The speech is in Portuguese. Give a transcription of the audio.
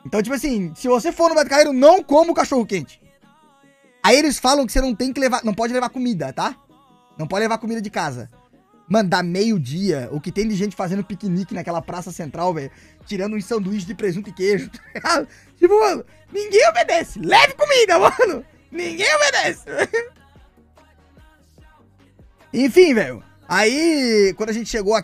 Então? então, tipo assim, se você for no Beto Carreiro, não coma o cachorro quente. Aí eles falam que você não tem que levar, não pode levar comida, tá? Não pode levar comida de casa. Mano, dá meio-dia, o que tem de gente fazendo piquenique naquela praça central, velho, tirando um sanduíche de presunto e queijo. Tá tipo, mano, ninguém obedece. Leve comida, mano. Ninguém obedece. Enfim, velho. Aí, quando a gente chegou